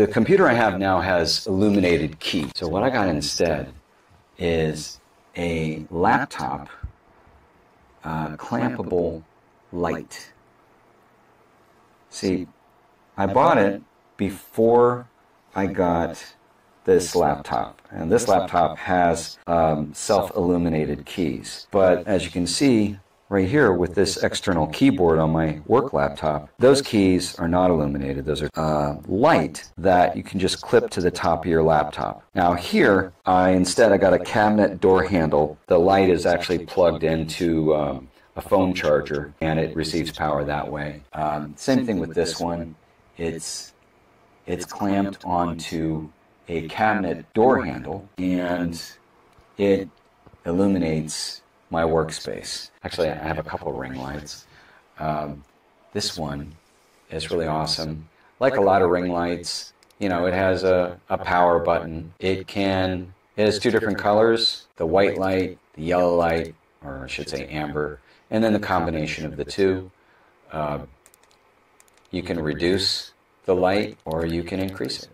the computer I have now has illuminated key. So what I got instead is a laptop uh, clampable light. See, I bought it before I got this laptop. And this laptop has um, self illuminated keys. But as you can see, right here with this external keyboard on my work laptop, those keys are not illuminated. Those are uh, light that you can just clip to the top of your laptop. Now here, I instead I got a cabinet door handle. The light is actually plugged into um, a phone charger and it receives power that way. Um, same thing with this one. It's it's clamped onto a cabinet door handle and it illuminates my workspace. Actually, I have a couple ring lights. Um, this one is really awesome. Like a lot of ring lights, you know, it has a, a power button. It can, it has two different colors the white light, the yellow light, or I should say amber, and then the combination of the two. Uh, you can reduce the light or you can increase it.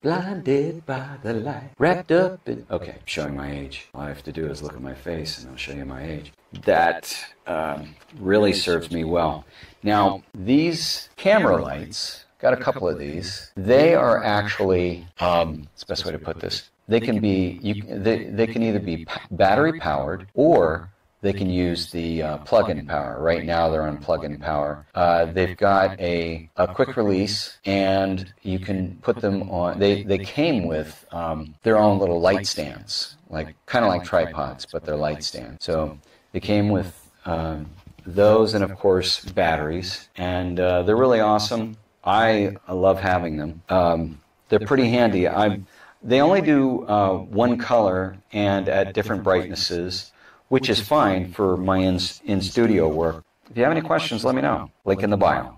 Blinded by the light, wrapped up in. Okay, showing my age. All I have to do is look at my face and I'll show you my age. That um, really serves me well. Now, these camera lights, got a couple of these, they are actually, um, it's the best way to put this, they can be, you, they, they can either be battery powered or they can use the uh, plug-in power. Right now, they're on plug-in power. Uh, they've got a, a quick release, and you can put them on. They they came with um, their own little light stands, like kind of like tripods, but they're light stands. So they came with um, those, and of course batteries, and uh, they're really awesome. I love having them. Um, they're pretty handy. I they only do uh, one color and at different brightnesses which is fine for my in, in studio work. If you have any questions, let me know. Link in the bio.